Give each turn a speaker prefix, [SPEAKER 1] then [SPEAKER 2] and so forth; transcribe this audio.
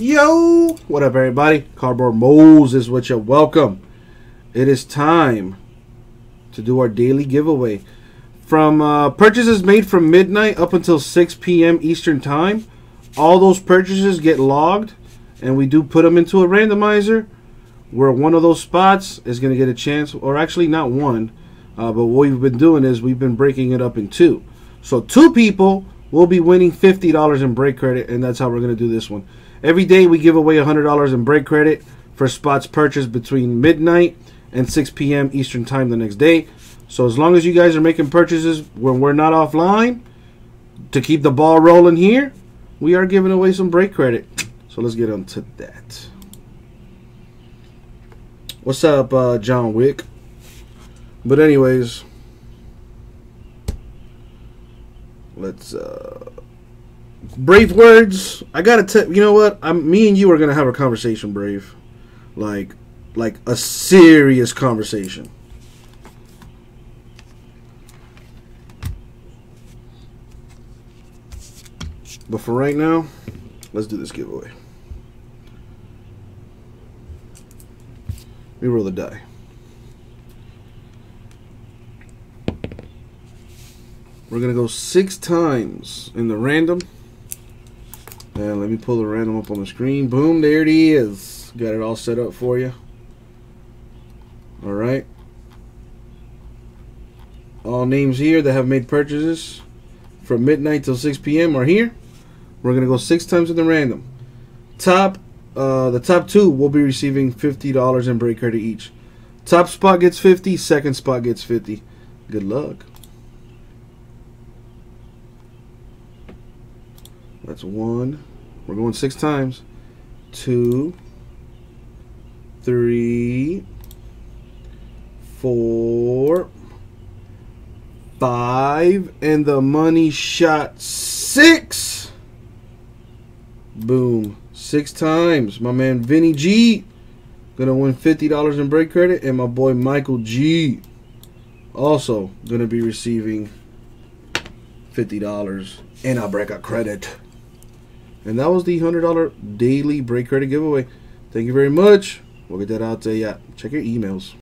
[SPEAKER 1] Yo, what up, everybody? Cardboard Moses with you. Welcome. It is time to do our daily giveaway. From uh, purchases made from midnight up until 6 p.m. Eastern Time, all those purchases get logged, and we do put them into a randomizer where one of those spots is going to get a chance, or actually not one, uh, but what we've been doing is we've been breaking it up in two. So two people will be winning $50 in break credit, and that's how we're going to do this one. Every day we give away $100 in break credit for spots purchased between midnight and 6 p.m. Eastern Time the next day. So as long as you guys are making purchases when we're not offline, to keep the ball rolling here, we are giving away some break credit. So let's get on to that. What's up, uh, John Wick? But anyways, let's uh brave words. I gotta tell you know what? I'm me and you are gonna have a conversation, brave. Like like a serious conversation. But for right now, let's do this giveaway. We roll the die. We're gonna go six times in the random. And let me pull the random up on the screen. Boom, there it is. Got it all set up for you. Alright. All names here that have made purchases from midnight till 6 p.m. are here. We're gonna go six times in the random. Top, uh, the top two will be receiving fifty dollars in break credit each. Top spot gets 50. Second spot gets 50. Good luck. That's one. We're going six times. Two, three, four, five, and the money shot six. Boom. Six times. My man Vinny G gonna win $50 in break credit. And my boy Michael G also gonna be receiving $50 in a break of credit. And that was the $100 daily break credit giveaway. Thank you very much. We'll get that out to you. Check your emails.